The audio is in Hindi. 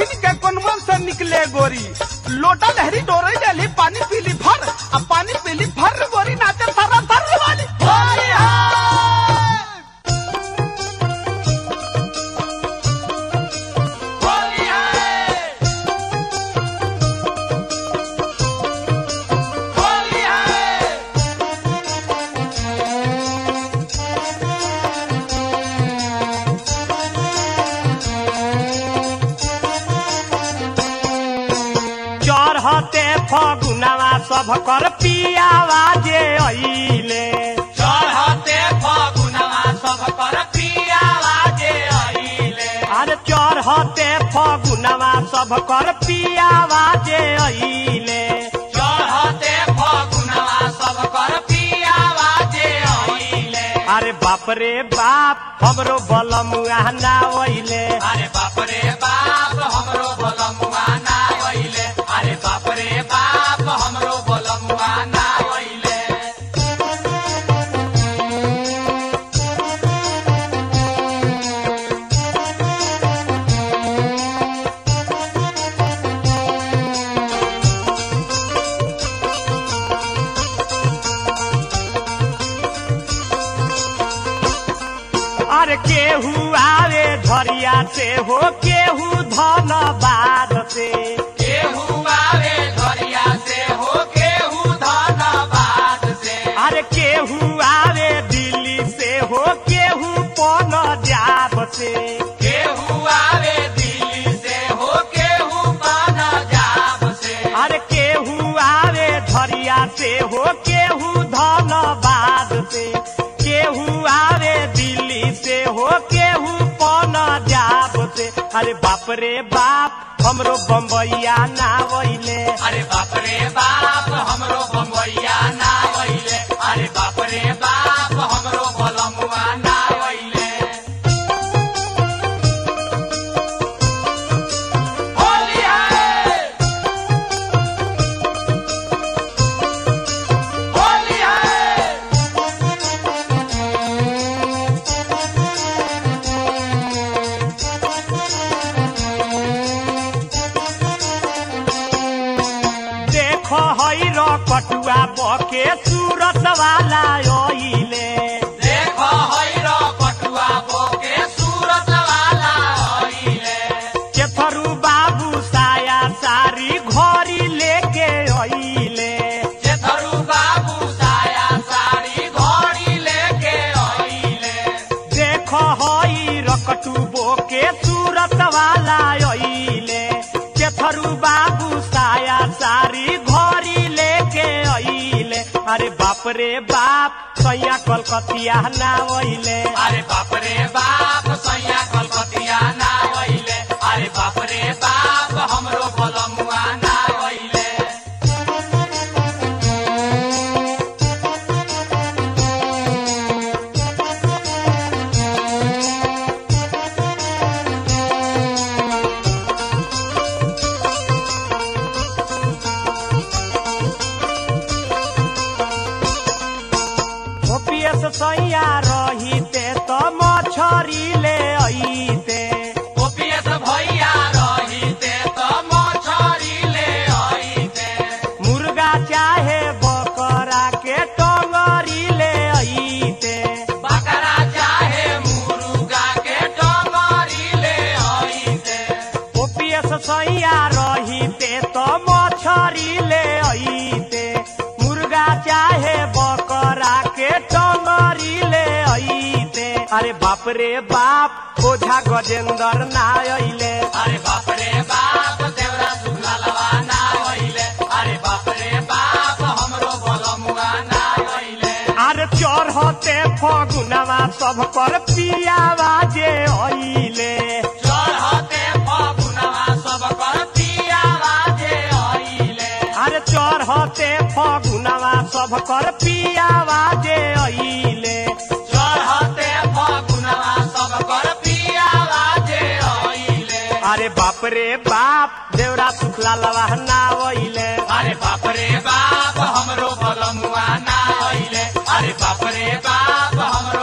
दक्षिण के कुनबन से निकले गोरी। लोटा लहरी डोरे जली पानी फगुनवा सब कर पियावा जे अइले चढ़ते फगुनवा सब कर पियावा जे अइले अरे चढ़ते फगुनवा सब कर पियावा जे अइले चढ़ते फगुनवा सब कर पियावा जे अइले अरे बाप रे बाप हमरो बलमुआ ना अइले अरे बाप रे बाप हमरो अरे केहू आवे धरिया से हो केहू धनबाद से। केहू आवे धरिया से हो केहू धनबाद से। अरे केहू आवे दिल्ली से हो केहू पंजाब से। अरे बाप रे बाप हमरो बम्बैया ना वैले अरे बाप रे रो बके सूरत वाला ओइले। देखो बोके सूरत वाला केथरू बाबू साया सारी घोरी लेके अइले जेथरू बाबू साया साड़ी घोड़ी लेके आइले देखो हई रकटू बोके बाप रे बाप सैया कलकतिया ना अइले अरे बाप रे बाप सैया eu só ia अरे बाप रे बाप ओझा गजेंद्र ना अइले। अरे बाप रे बाप देवरा सुखला लवा ना वैले अरे बाप रे बाप हमरो बलमुआ ना वैले अरे चढ़ते फगुनवा सब कर पियावा जे अइले। चढ़ते फगुनवा सब कर पियावा जे आइले अरे चढ़ते फगुनवा सब कर रे बाप, देवरा सुखला लवा नावइले अरे बाप रे बाप, हमरो बलमुआ नावइले अरे बाप रे बाप, हमरो